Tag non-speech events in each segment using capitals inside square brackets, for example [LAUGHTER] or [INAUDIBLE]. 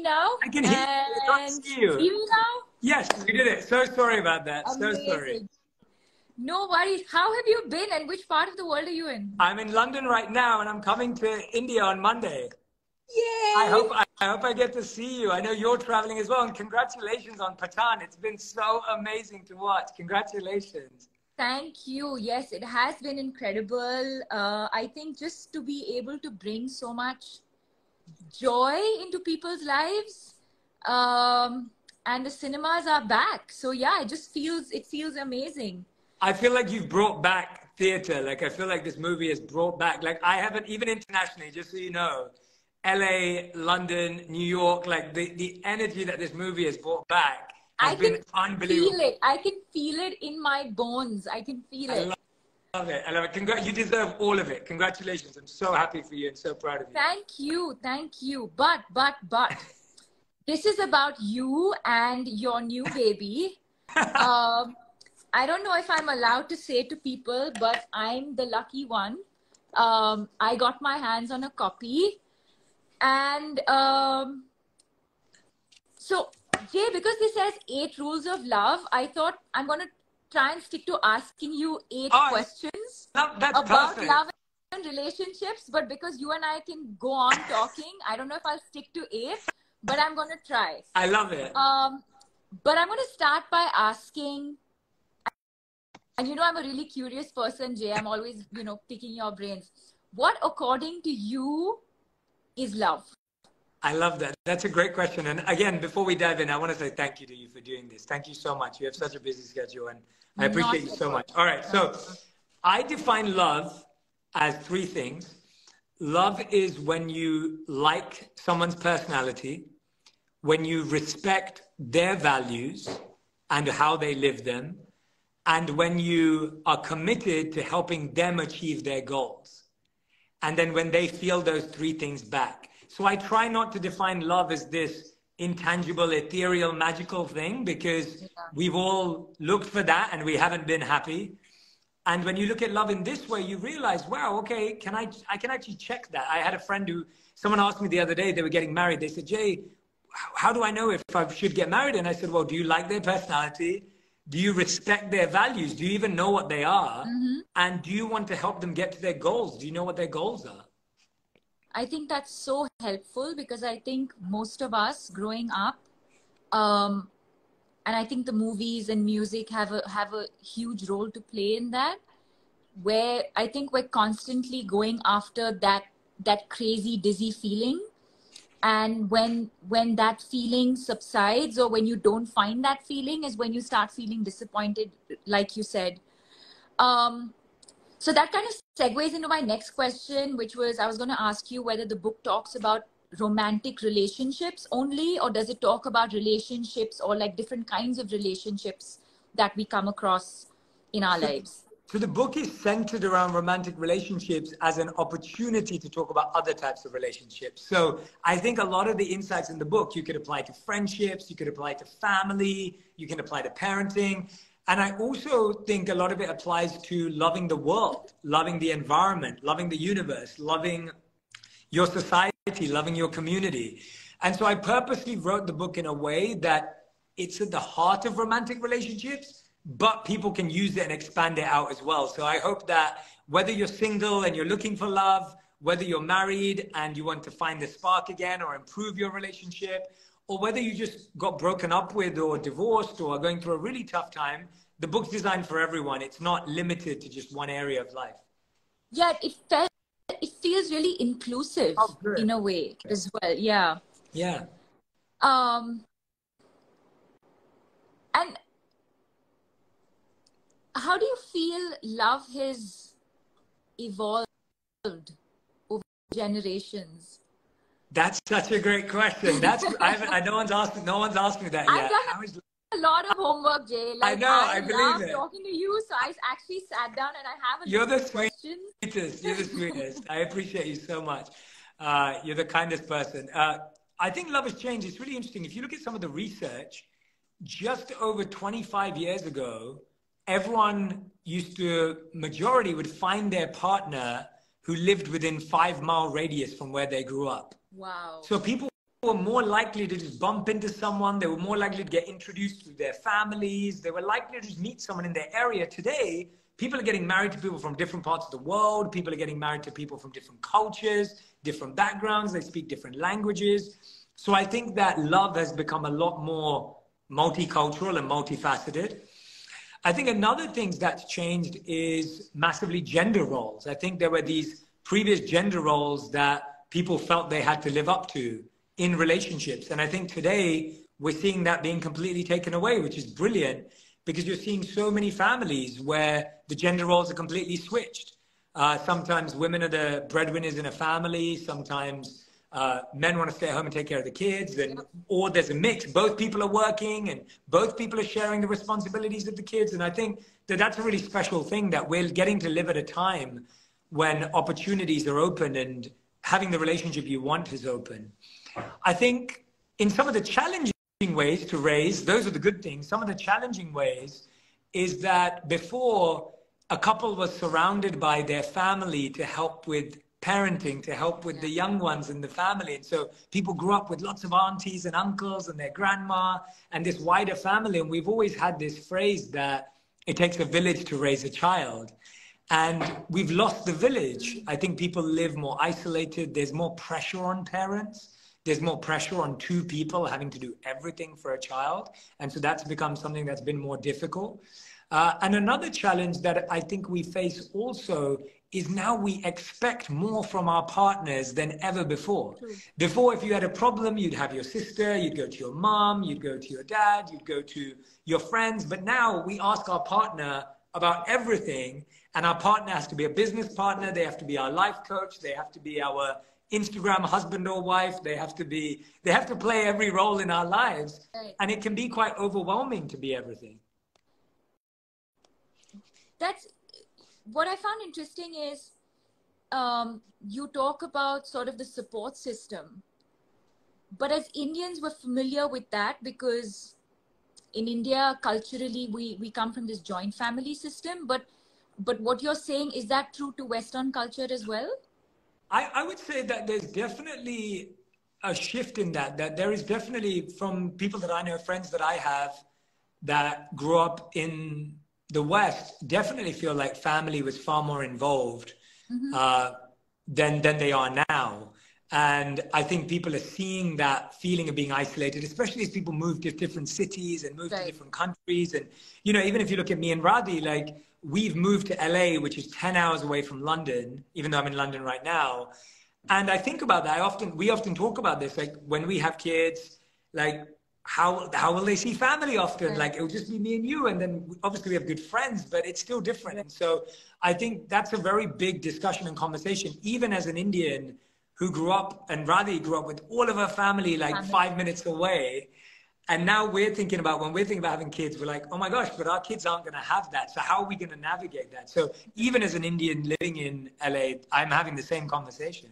me now? I can hear you. I can't see you. See me now? Yes, we did it. So sorry about that. Amazing. So sorry. No worries. How have you been and which part of the world are you in? I'm in London right now and I'm coming to India on Monday. Yay! I hope I, I hope I get to see you. I know you're traveling as well. And congratulations on Pathaan. It's been so amazing to watch. Congratulations. Thank you. Yes, it has been incredible. Uh, I think just to be able to bring so much joy into people's lives, um, and the cinemas are back. So yeah, it just feels it feels amazing. I feel like you've brought back theater. Like I feel like this movie has brought back. Like I haven't even internationally. Just so you know, L.A., London, New York. Like the the energy that this movie has brought back has I been can unbelievable. feel it. I can feel it in my bones. I can feel it. Love, it. I love it. Congra- you deserve all of it. Congratulations. I'm so happy for you and so proud of you. Thank you, thank you. But, but, but, this is about you and your new baby. [LAUGHS] um, I don't know if I'm allowed to say to people, but I'm the lucky one. Um, I got my hands on a copy. And um, so, Jay, because this says eight rules of love, I thought I'm going to try and stick to asking you eight Oh, questions No, about perfect. love and relationships, but because you and I can go on talking, I don't know if I'll stick to eight, but I'm going to try. I love it. Um, but I'm going to start by asking, and you know, I'm a really curious person, Jay. I'm always, you know, picking your brains. What, according to you, is love? I love that. That's a great question. And again, before we dive in, I want to say thank you to you for doing this. Thank you so much. You have such a busy schedule and I Not appreciate you so much. All right. So I define love as three things. Love is when you like someone's personality, when you respect their values and how they live them, and when you are committed to helping them achieve their goals. And then when they feel those three things back. So I try not to define love as this intangible, ethereal, magical thing because we've all looked for that and we haven't been happy. And when you look at love in this way, you realize, wow, okay, can I, I can actually check that. I had a friend who, someone asked me the other day, they were getting married. They said, Jay, how- how do I know if I should get married? And I said, well, do you like their personality? Do you respect their values? Do you even know what they are? Mm-hmm. And do you want to help them get to their goals? Do you know what their goals are? I think that's so helpful because I think most of us growing up, um, and I think the movies and music have a have a huge role to play in that. Where I think we're constantly going after that that crazy dizzy feeling, and when when that feeling subsides or when you don't find that feeling is when you start feeling disappointed, like you said. Um, so that kind of segues into my next question, which was I was going to ask you whether the book talks about romantic relationships only, or does it talk about relationships or like different kinds of relationships that we come across in our lives? So the book is centered around romantic relationships as an opportunity to talk about other types of relationships. So I think a lot of the insights in the book you could apply to friendships, you could apply to family, you can apply to parenting. And I also think a lot of it applies to loving the world, loving the environment, loving the universe, loving your society, loving your community. And so I purposely wrote the book in a way that it's at the heart of romantic relationships, but people can use it and expand it out as well. So I hope that whether you're single and you're looking for love, whether you're married and you want to find the spark again or improve your relationship, or whether you just got broken up with or divorced or are going through a really tough time, the book's designed for everyone. It's not limited to just one area of life. Yeah, it felt it feels really inclusive Oh, in a way as well. Yeah. Yeah. Um, and how do you feel love has evolved over generations? That's such a great question. That's I I, no one's asked no one's asked me that I've yet. done is- A lot of homework, Jay. Like, know, I believe love it. talking to you, so I actually sat down and I have a You're the of questions. sweetest. You're the sweetest. I appreciate you so much. Uh, you're the kindest person. Uh, I think love has changed. It's really interesting. If you look at some of the research, just over 25 years ago, everyone used to, majority would find their partner who lived within five mile radius from where they grew up. Wow. So people were more likely to just bump into someone. They were more likely to get introduced to their families. They were likely to just meet someone in their area. Today, people are getting married to people from different parts of the world. People are getting married to people from different cultures, different backgrounds. They speak different languages. So I think that love has become a lot more multicultural and multifaceted. I think another thing that's changed is massively gender roles. I think there were these previous gender roles that people felt they had to live up to in relationships. And I think today we're seeing that being completely taken away, which is brilliant because you're seeing so many families where the gender roles are completely switched. Uh, sometimes women are the breadwinners in a family. Sometimes uh, men want to stay at home and take care of the kids, and or there's a mix. Both people are working, and both people are sharing the responsibilities of the kids. And I think that that's a really special thing that we're getting to live at a time when opportunities are open and having the relationship you want is open. I think in some of the challenging ways to raise, those are the good things. Some of the challenging ways is that before a couple was surrounded by their family to help with parenting to help with the young ones in the family. And so people grew up with lots of aunties and uncles and their grandma and this wider family. And we've always had this phrase that it takes a village to raise a child. And we've lost the village. I think people live more isolated. There's more pressure on parents. There's more pressure on two people having to do everything for a child. And so that's become something that's been more difficult. Uh, and another challenge that I think we face also is now we expect more from our partners than ever before. Before, if you had a problem, you'd have your sister, you'd go to your mom, you'd go to your dad, you'd go to your friends. But now we ask our partner about everything, and our partner has to be a business partner, they have to be our life coach, they have to be our Instagram husband or wife, they have to be, they have to play every role in our lives. Right. And it can be quite overwhelming to be everything. That's what I found interesting is um, you talk about sort of the support system. But as Indians, we're familiar with that because in India, culturally, we, we come from this joint family system. But but what you're saying is that true to Western culture as well? I, I would say that there's definitely a shift in that. That there is definitely from people that I know, friends that I have, that grew up in the West definitely feel like family was far more involved mm-hmm. uh, than than they are now. And I think people are seeing that feeling of being isolated, especially as people move to different cities and move right. to different countries. And, you know, even if you look at me and Radhi, like we've moved to LA, which is 10 hours away from London, even though I'm in London right now. And I think about that. I often, we often talk about this, like when we have kids, like how how will they see family often? Like it'll just be me and you, and then obviously we have good friends, but it's still different. And so I think that's a very big discussion and conversation, even as an Indian who grew up and Radhi grew up with all of her family like five minutes away. And now we're thinking about when we're thinking about having kids, we're like, oh my gosh, but our kids aren't going to have that. So how are we going to navigate that? So even as an Indian living in LA, I'm having the same conversation.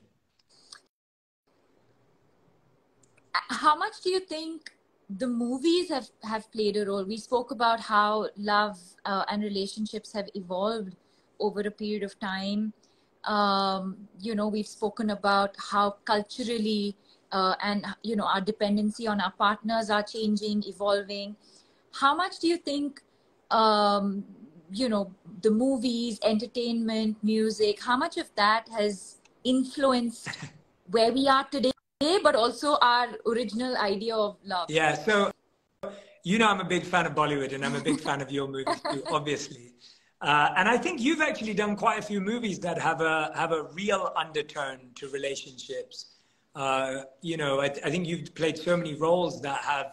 How much do you think the movies have have played a role we spoke about how love uh, and relationships have evolved over a period of time um, you know we've spoken about how culturally uh, and you know our dependency on our partners are changing evolving how much do you think um, you know the movies entertainment music how much of that has influenced [LAUGHS] where we are today but also our original idea of love. Yeah, so you know I'm a big fan of Bollywood and I'm a big fan of your movies too, [LAUGHS] obviously. Uh, and I think you've actually done quite a few movies that have a have a real undertone to relationships. Uh, you know, I, I, think you've played so many roles that have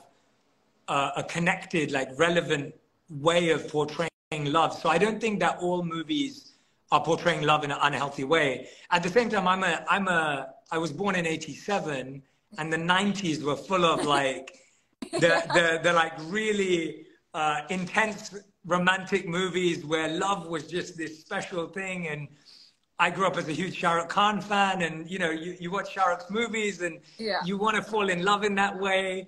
uh, a connected, like relevant way of portraying love. So I don't think that all movies are portraying love in an unhealthy way. At the same time, I'm a I'm a I was born in 87 and the 90s were full of like [LAUGHS] the, the, the like really uh, intense romantic movies where love was just this special thing. And I grew up as a huge Shah Rukh Khan fan and, you know, you, you watch Shah Rukh's movies and yeah. you want to fall in love in that way.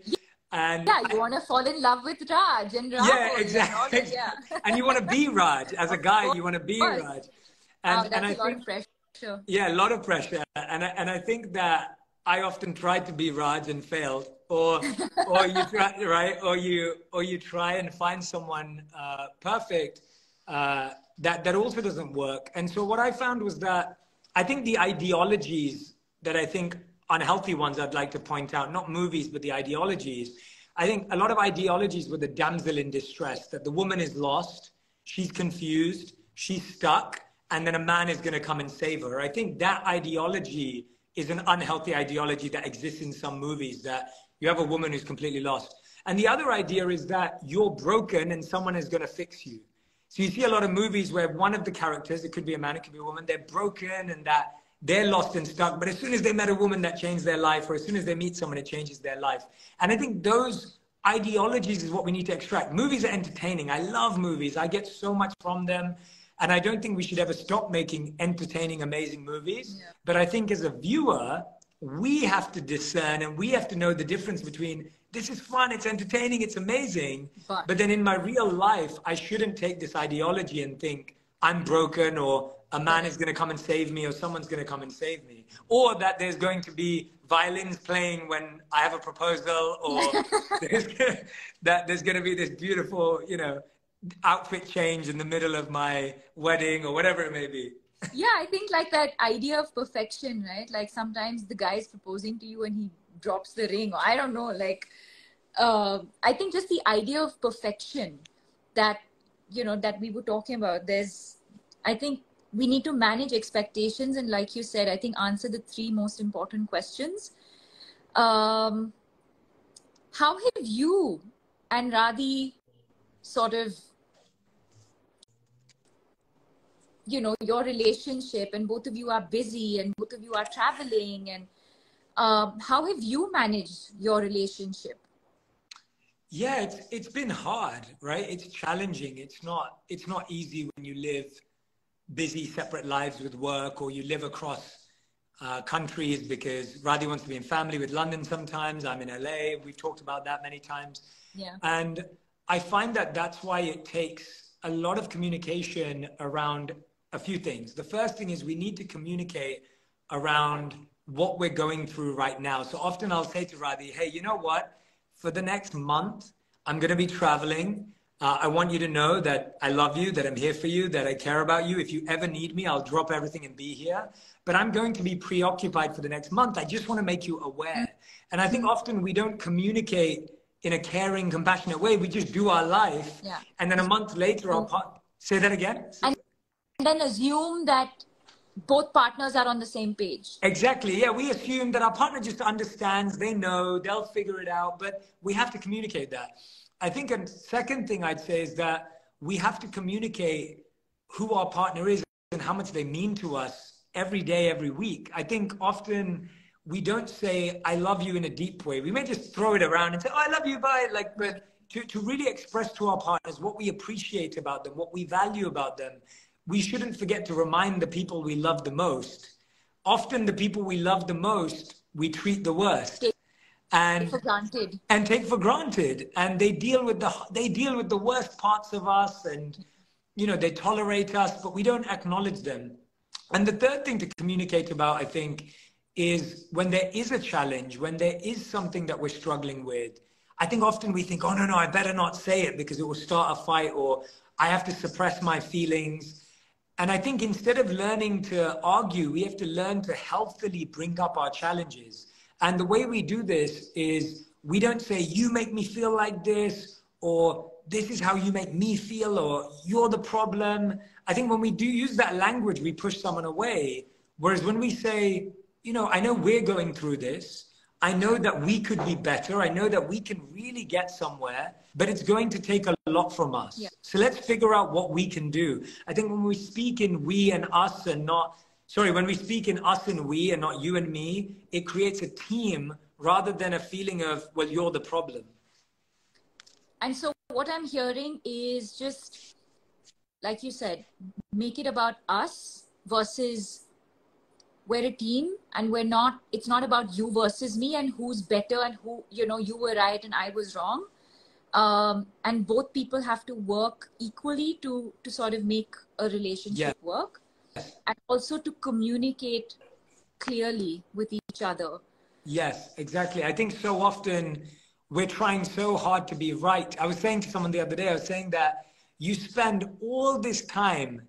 And yeah, you want to fall in love with Raj and Raj. Yeah, exactly. And, yeah. [LAUGHS] and you want to be Raj. As a guy, you want to be Raj. And, oh, that's and I a lot think, of pressure. Yeah, a lot of pressure. And I, and I think that I often tried to be Raj and failed, or [LAUGHS] or you try right, or you or you try and find someone uh, perfect uh, that that also doesn't work. And so what I found was that I think the ideologies that I think unhealthy ones I'd like to point out, not movies, but the ideologies. I think a lot of ideologies were the damsel in distress, that the woman is lost, she's confused, she's stuck, and then a man is going to come and save her. I think that ideology is an unhealthy ideology that exists in some movies that you have a woman who's completely lost. And the other idea is that you're broken and someone is going to fix you. So you see a lot of movies where one of the characters, it could be a man, it could be a woman, they're broken and that they're lost and stuck. But as soon as they met a woman that changed their life, or as soon as they meet someone, it changes their life. And I think those ideologies is what we need to extract. Movies are entertaining. I love movies. I get so much from them. And I don't think we should ever stop making entertaining, amazing movies. Yeah. But I think as a viewer, we have to discern and we have to know the difference between this is fun, it's entertaining, it's amazing. But, but then in my real life, I shouldn't take this ideology and think I'm broken or a man is going to come and save me or someone's going to come and save me. Or that there's going to be violins playing when I have a proposal or [LAUGHS] [LAUGHS] there's gonna, that there's going to be this beautiful, you know, outfit change in the middle of my wedding or whatever it may be. Yeah, I think like that idea of perfection, right? Like sometimes the guy is proposing to you and he drops the ring, I don't know. Like, uh, I think just the idea of perfection that you know that we were talking about. There's, I think we need to manage expectations, and like you said, I think answer the three most important questions. Um, how have you and Radhi sort of you know your relationship and both of you are busy and both of you are traveling and um, how have you managed your relationship yeah it's it's been hard right it's challenging it's not it's not easy when you live busy separate lives with work or you live across uh, countries because Radhi wants to be in family with London sometimes. I'm in LA. We've talked about that many times. Yeah. And I find that that's why it takes a lot of communication around a few things. The first thing is we need to communicate around what we're going through right now. So often I'll say to Radhi, hey, you know what? For the next month, I'm going to be traveling. Uh, I want you to know that I love you, that I'm here for you, that I care about you. If you ever need me, I'll drop everything and be here. But I'm going to be preoccupied for the next month. I just want to make you aware. And I think often we don't communicate in a caring, compassionate way. We just do our life. Yeah. And then a month later, I'll say that again. And then assume that both partners are on the same page. Exactly. Yeah, we assume that our partner just understands, they know, they'll figure it out, but we have to communicate that. I think a second thing I'd say is that we have to communicate who our partner is and how much they mean to us every day, every week. I think often we don't say, I love you in a deep way. We may just throw it around and say, Oh, I love you, bye. Like, but to, to really express to our partners what we appreciate about them, what we value about them, we shouldn't forget to remind the people we love the most. Often the people we love the most, we treat the worst. and take for granted. And take for granted. And they deal with the they deal with the worst parts of us and you know they tolerate us, but we don't acknowledge them. And the third thing to communicate about, I think, is when there is a challenge, when there is something that we're struggling with, I think often we think, oh, no, no, I better not say it because it will start a fight or I have to suppress my feelings. And I think instead of learning to argue, we have to learn to healthily bring up our challenges. And the way we do this is we don't say, you make me feel like this, or this is how you make me feel, or you're the problem. I think when we do use that language, we push someone away. Whereas when we say, you know, I know we're going through this, I know that we could be better. I know that we can really get somewhere, but it's going to take a lot from us. Yeah. So let's figure out what we can do. I think when we speak in we and us and not, sorry, when we speak in us and we and not you and me, it creates a team rather than a feeling of, well, you're the problem. And so what I'm hearing is just, like you said, make it about us versus we're a team and we're not it's not about you versus me and who's better and who you know you were right and i was wrong um, and both people have to work equally to to sort of make a relationship yeah. work and also to communicate clearly with each other Yes, exactly. I think so often we're trying so hard to be right. I was saying to someone the other day, I was saying that you spend all this time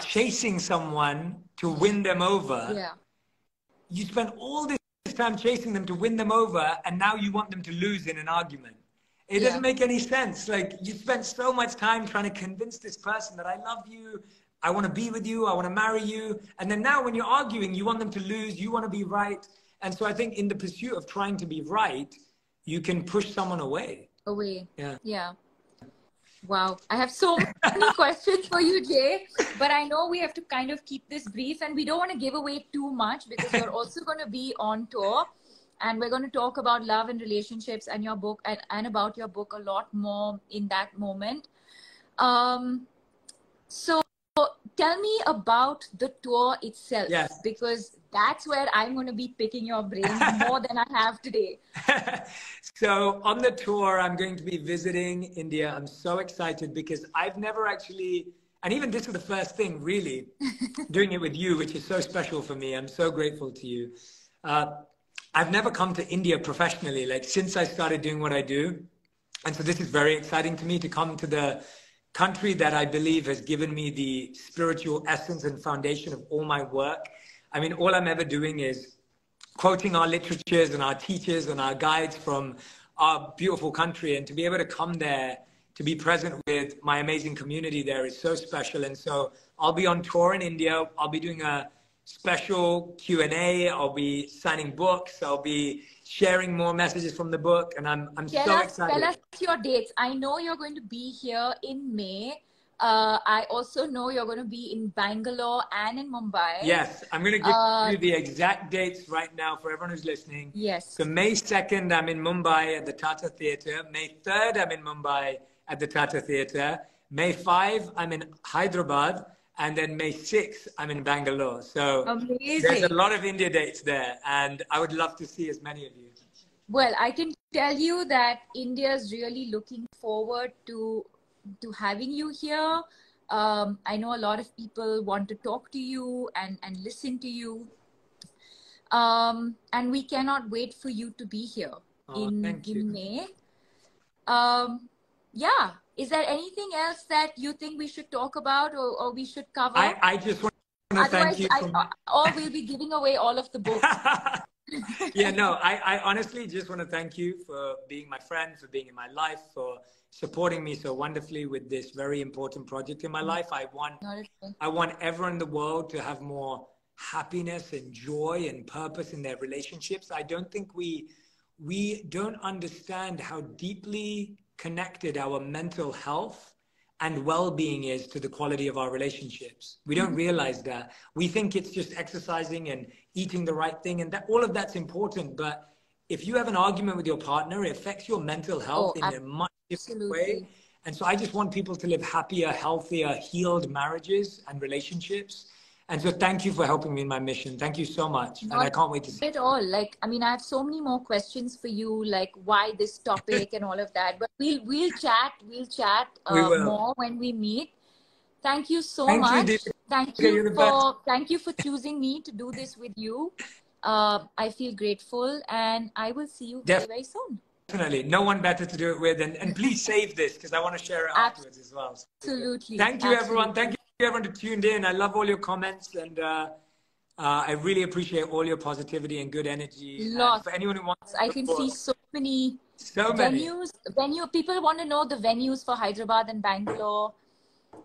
chasing someone to win them over. Yeah. You spend all this time chasing them to win them over, and now you want them to lose in an argument. It Yeah. doesn't make any sense. Like you spent so much time trying to convince this person that I love you, I want to be with you, I want to marry you, and then now when you're arguing, you want them to lose, you want to be right, and so I think in the pursuit of trying to be right, you can push someone away. Away. Yeah. Yeah. Wow. I have so many [LAUGHS] questions for you, Jay, but I know we have to kind of keep this brief and we don't want to give away too much because you're also [LAUGHS] going to be on tour and we're going to talk about love and relationships and your book and, and about your book a lot more in that moment. Um, so tell me about the tour itself Yes. because that's where I'm going to be picking your brain [LAUGHS] more than I have today. [LAUGHS] so on the tour, I'm going to be visiting India. I'm so excited because I've never actually, and even this is the first thing, really, [LAUGHS] doing it with you, which is so special for me. I'm so grateful to you. Uh, I've never come to India professionally, like since I started doing what I do. And so this is very exciting to me to come to the country that I believe has given me the spiritual essence and foundation of all my work. I mean, all I'm ever doing is quoting our literatures and our teachers and our guides from our beautiful country. And to be able to come there to be present with my amazing community there is so special. And so i'll be on tour in india. I'll be doing a special q&a i'll be signing books i'll be sharing more messages from the book and i'm, I'm Tell so us, excited tell us your dates. I know you're going to be here in May. Uh, I also know you're going to be in Bangalore and in Mumbai. yes i'm going to give Uh, you the exact dates right now for everyone who's listening Yes. So May 2nd, I'm in Mumbai at the Tata Theatre. May 3rd, I'm in Mumbai at the Tata Theatre. May 5, I'm in Hyderabad. And then May 6th, I'm in Bangalore. So there's a lot of India dates there. And I would love to see as many of you. Well, I can tell you that India is really looking forward to to having you here. Um, I know a lot of people want to talk to you and and listen to you. Um, and we cannot wait for you to be here Oh, in you. May. Um, yeah. Is there anything else that you think we should talk about or, or we should cover? I, I just want to thank you. I, or we'll uh, be giving away all of the books. [LAUGHS] yeah, no, I, I honestly just want to thank you for being my friend, for being in my life, for supporting me so wonderfully with this very important project in my mm-hmm. life. I want Not at all. I want everyone in the world to have more happiness and joy and purpose in their relationships. I don't think we we don't understand how deeply connected our mental health and well-being is to the quality of our relationships. We don't realize that. We think it's just exercising and eating the right thing and that all of that's important, but if you have an argument with your partner, it affects your mental oh, health Oh, in a much different way. And so I just want people to live happier, healthier, healed marriages and relationships. And so thank you for helping me in my mission. Thank you so much. and I can't wait to see at all. Like, I mean, I have so many more questions for you, like why this topic and all of that. But we'll we'll chat. We'll chat uh, We more when we meet. Thank you so Thank much. Deepika. thank you for thank you for choosing me to do this with you. Uh, I feel grateful, and I will see you very Def- very soon. Definitely. No one better to do it with. And, and please save this because I want to share it afterwards as well. Absolutely. Thank you, everyone. Thank you, everyone, who tuned in. I love all your comments and uh, uh, I really appreciate all your positivity and good energy. And for anyone who wants I can see so many so many. venues. Venue people want to know the venues for Hyderabad and Bangalore.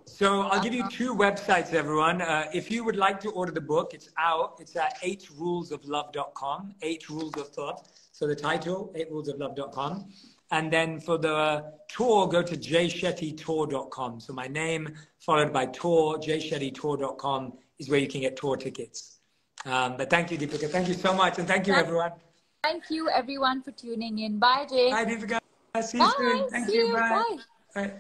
So I'll give you two websites, everyone. Uh, if you would like to order the book, it's out. It's at eightrulesoflove.com, eight rules of thought. So the title, eightrulesoflove.com. And then for the tour, go to jayshettytour.com. So my name followed by tour, jayshettytour.com is where you can get tour tickets. Um, but thank you, Deepika. Thank you so much. And thank you, everyone. Thank you, everyone, for tuning in. Bye, Jay. Bye, Deepika. See you Bye. soon. Thank See you. you. Bye. Bye. Bye.